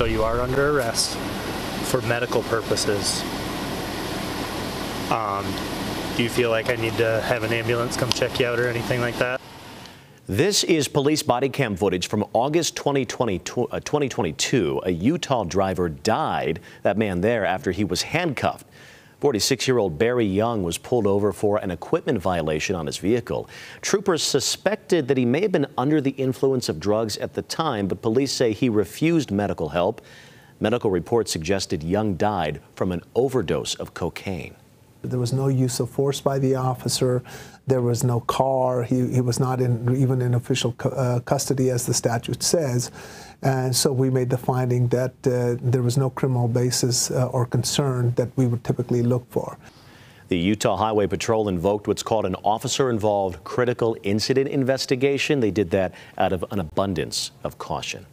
So you are under arrest for medical purposes. Um, do you feel like I need to have an ambulance come check you out or anything like that? This is police body cam footage from August 2020, uh, 2022. A Utah driver died, that man there, after he was handcuffed. 46 year old Barry Young was pulled over for an equipment violation on his vehicle. Troopers suspected that he may have been under the influence of drugs at the time, but police say he refused medical help. Medical reports suggested Young died from an overdose of cocaine. There was no use of force by the officer. There was no car. He, he was not in, even in official cu uh, custody, as the statute says. And so we made the finding that uh, there was no criminal basis uh, or concern that we would typically look for. The Utah Highway Patrol invoked what's called an officer involved critical incident investigation. They did that out of an abundance of caution.